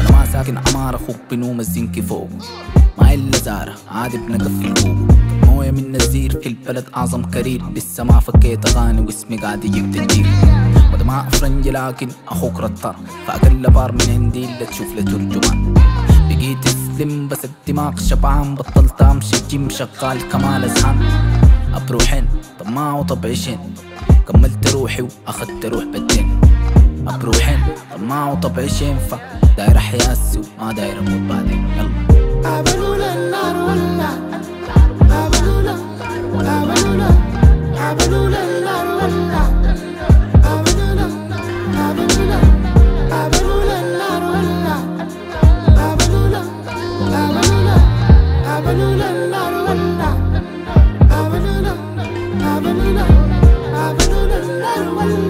أنا ما ساكن عمارة أخوك بنوم الزنكي فوق ما الا زارة عادي بنقفل الكوب موية من نزير في البلد أعظم كرير لسه ما فكيت أغاني واسمي قاعد يجيب تدجيل وده ما افرنجي لكن أخوك رطار فاكل بار من عندي الا تشوف له ترجمان. بقيت سلم بس الدماغ شبعان بطلت امشي جيم شغال كمال ازهان أبروحين طماع وطبعشين كملت روحي واخدت روح بدين. بروحين طماع وطبعشين فداير حياسي وما داير أموت بعدين. I've been